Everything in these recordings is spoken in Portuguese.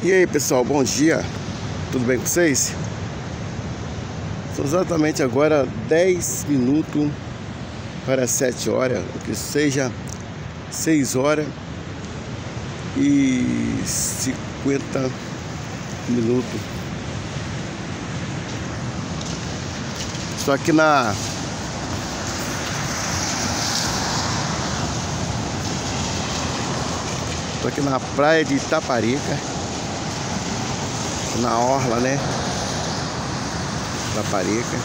E aí pessoal, bom dia, tudo bem com vocês? São exatamente agora 10 minutos para 7 horas, o que seja 6 horas e 50 minutos. Estou aqui na Estou aqui na praia de Itaparica na orla, né? Da Parica.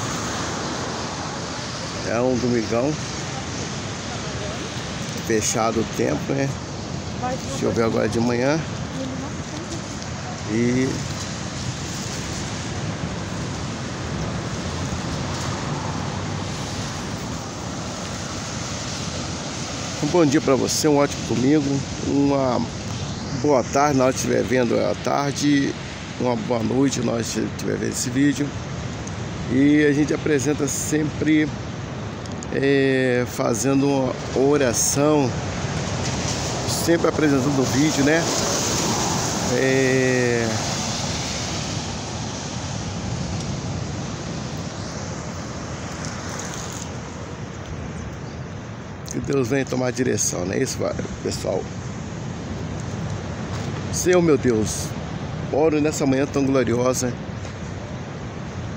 É um domingão. Fechado o tempo, né? Choveu agora de manhã. E Um bom dia para você, um ótimo domingo, uma boa tarde na hora que estiver vendo a tarde uma boa noite nós estiver vendo esse vídeo. E a gente apresenta sempre é, fazendo uma oração, sempre apresentando o vídeo, né? É... Que Deus venha tomar direção, não é isso, pessoal? Senhor meu Deus, Oro nessa manhã tão gloriosa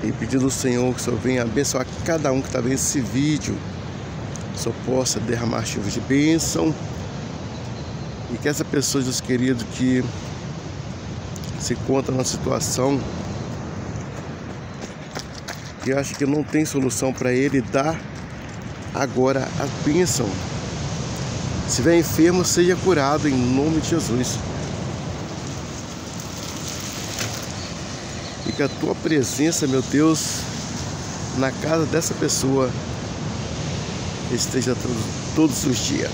e pedindo ao Senhor que o Senhor venha abençoar cada um que está vendo esse vídeo. Que o Senhor possa derramar chuvas de bênção e que essa pessoa, Deus querido, que se encontra numa situação que acha que não tem solução para ele, dá agora a bênção. Se estiver enfermo, seja curado em nome de Jesus. Que a tua presença, meu Deus, na casa dessa pessoa esteja todos, todos os dias.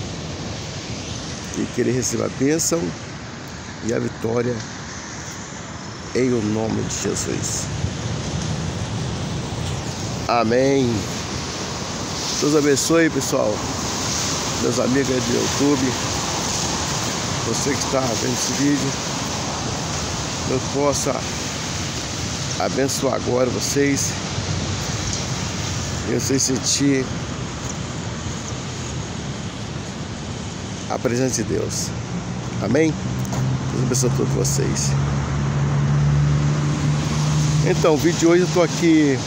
E que ele receba a bênção e a vitória em o nome de Jesus. Amém. Deus abençoe, pessoal. Meus amigos do YouTube. Você que está vendo esse vídeo. Deus possa abençoar agora vocês. E vocês sentir a presença de Deus. Amém? Deus abençoe a todos vocês. Então, o vídeo de hoje eu tô aqui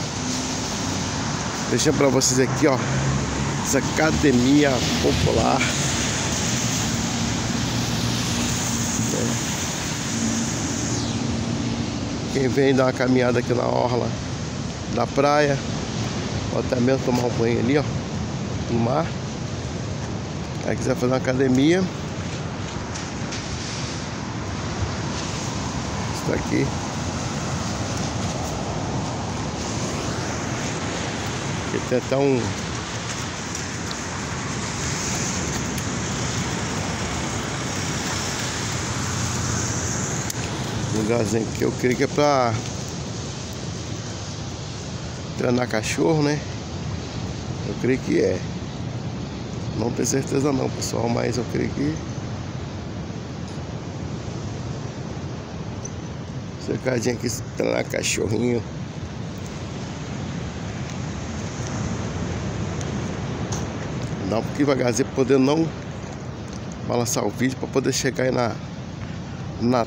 deixando para vocês aqui, ó, essa academia popular. Quem vem dar uma caminhada aqui na orla da praia, ou até mesmo tomar um banho ali, ó, no mar. Aí quiser fazer uma academia. Isso aqui. Aqui tem até um lugarzinho que eu creio que é pra treinar cachorro, né? Eu creio que é. Não tenho certeza não, pessoal, mas eu creio que cercadinho aqui treinar cachorrinho. Dá um pouquinho devagarzinho pra poder não balançar o vídeo, para poder chegar aí na, na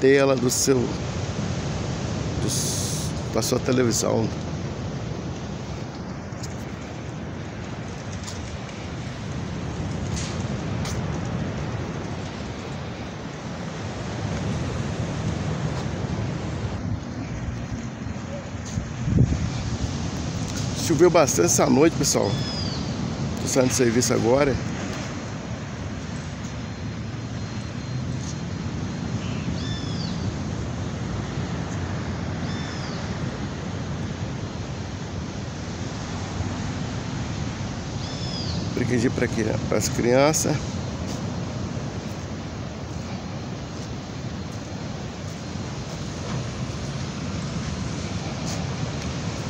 tela do seu do, da sua televisão. Choveu bastante essa noite, pessoal. Tô saindo de serviço agora. pedir para as né? crianças.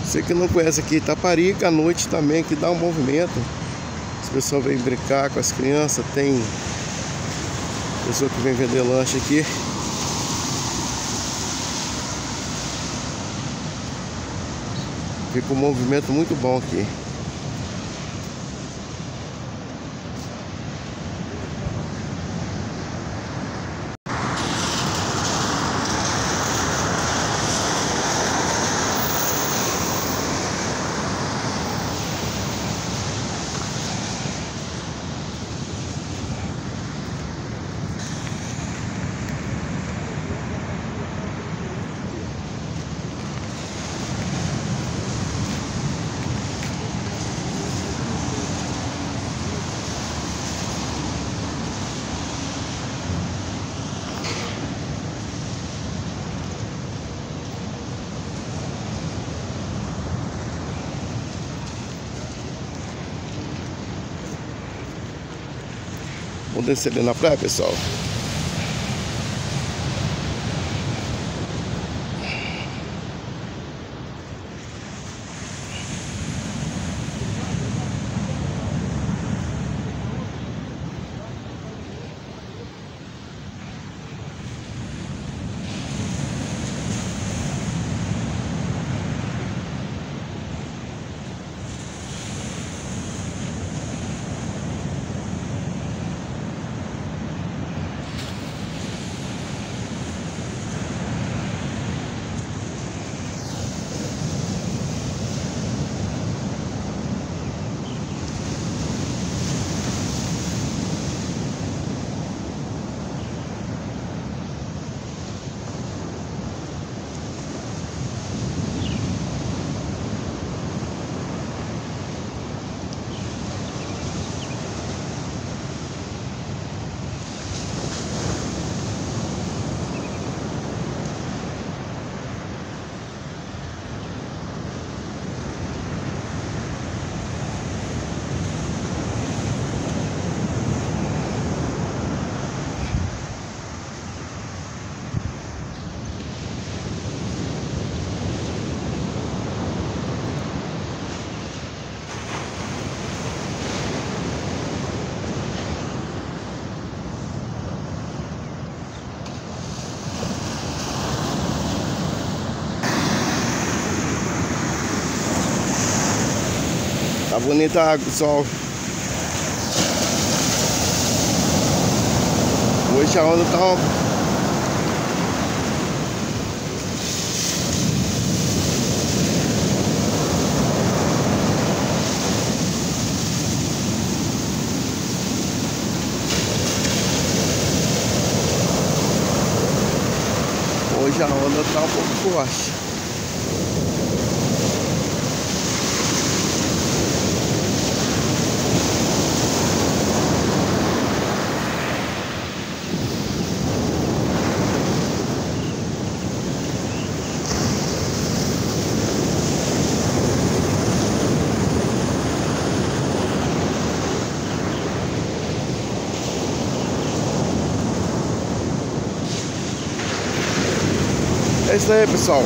Você que não conhece aqui Itaparica, à noite também, que dá um movimento. As pessoas vêm brincar com as crianças, tem pessoa que vem vender lanche aqui. Fica um movimento muito bom aqui. Ali na praia, pessoal. Bonita água, pessoal. Hoje a onda tá Hoje a onda tá um pouco forte. É isso aí, pessoal.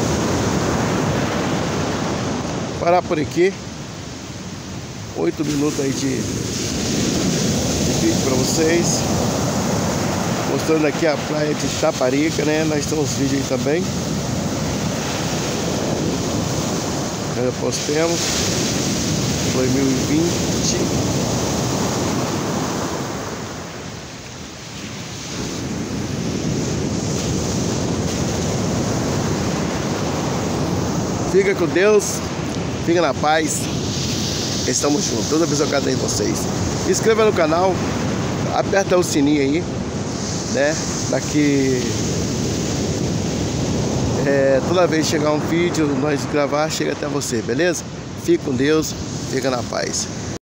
Parar por aqui. Oito minutos aí de, de vídeo para vocês. Mostrando aqui a praia de Chaparica, né? Nós temos vídeo aí também. Já postemos. 2020. Fica com Deus, fica na paz. Estamos juntos. Toda vez eu quero de vocês. Inscreva no canal, aperta o sininho aí, né? Daqui é, toda vez chegar um vídeo, nós gravar, chega até você, beleza? Fique com Deus, fica na paz.